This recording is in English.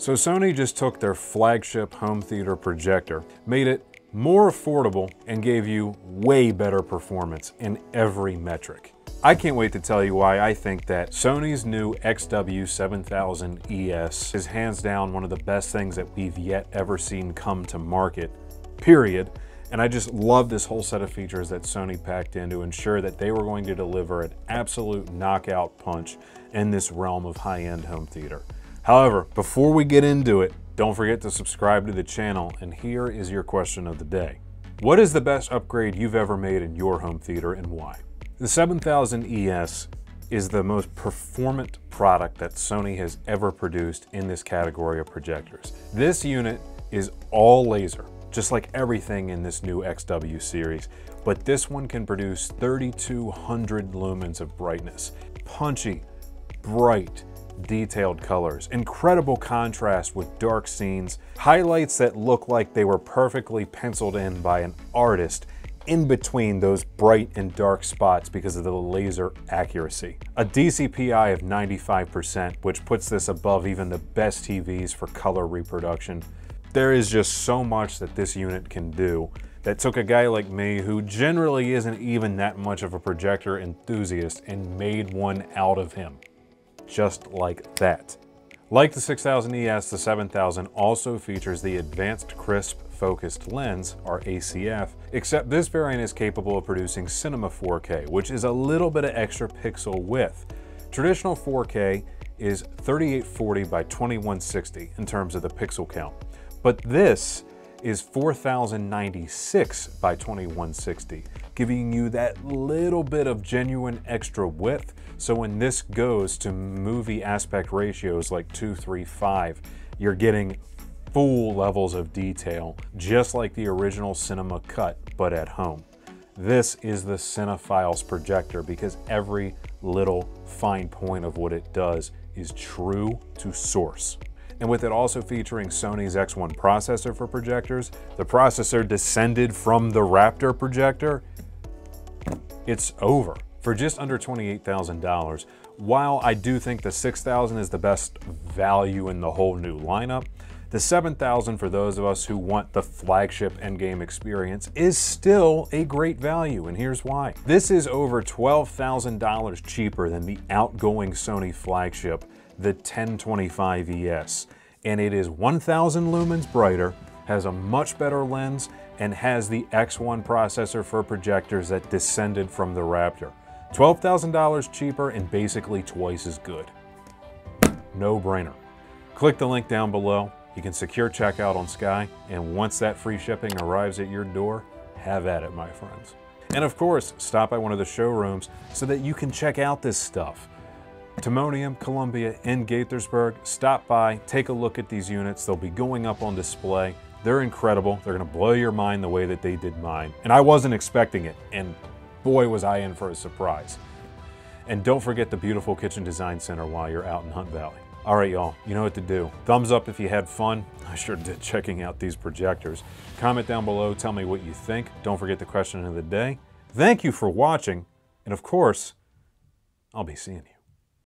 So Sony just took their flagship home theater projector, made it more affordable, and gave you way better performance in every metric. I can't wait to tell you why I think that Sony's new XW7000 ES is hands down one of the best things that we've yet ever seen come to market, period. And I just love this whole set of features that Sony packed in to ensure that they were going to deliver an absolute knockout punch in this realm of high-end home theater. However, before we get into it, don't forget to subscribe to the channel, and here is your question of the day. What is the best upgrade you've ever made in your home theater and why? The 7000 ES is the most performant product that Sony has ever produced in this category of projectors. This unit is all laser, just like everything in this new XW series, but this one can produce 3200 lumens of brightness. Punchy, bright, detailed colors, incredible contrast with dark scenes, highlights that look like they were perfectly penciled in by an artist in between those bright and dark spots because of the laser accuracy. A DCPI of 95%, which puts this above even the best TVs for color reproduction. There is just so much that this unit can do that took a guy like me who generally isn't even that much of a projector enthusiast and made one out of him. Just like that. Like the 6000 ES, the 7000 also features the Advanced Crisp Focused Lens, or ACF, except this variant is capable of producing Cinema 4K, which is a little bit of extra pixel width. Traditional 4K is 3840 by 2160 in terms of the pixel count, but this is 4096 by 2160, giving you that little bit of genuine extra width so when this goes to movie aspect ratios like 235, you're getting full levels of detail, just like the original Cinema Cut, but at home. This is the Cinephiles projector because every little fine point of what it does is true to source. And with it also featuring Sony's X1 processor for projectors, the processor descended from the Raptor projector, it's over for just under $28,000. While I do think the 6000 is the best value in the whole new lineup, the 7000 for those of us who want the flagship endgame experience is still a great value, and here's why. This is over $12,000 cheaper than the outgoing Sony flagship, the 1025 ES, and it is 1000 lumens brighter, has a much better lens, and has the X1 processor for projectors that descended from the Raptor. $12,000 cheaper and basically twice as good. No brainer. Click the link down below. You can secure checkout on Sky, and once that free shipping arrives at your door, have at it, my friends. And of course, stop by one of the showrooms so that you can check out this stuff. Timonium, Columbia, and Gaithersburg, stop by, take a look at these units. They'll be going up on display. They're incredible. They're gonna blow your mind the way that they did mine. And I wasn't expecting it, and boy was I in for a surprise. And don't forget the beautiful Kitchen Design Center while you're out in Hunt Valley. All right, y'all, you know what to do. Thumbs up if you had fun. I sure did checking out these projectors. Comment down below, tell me what you think. Don't forget the question of the day. Thank you for watching, and of course, I'll be seeing you.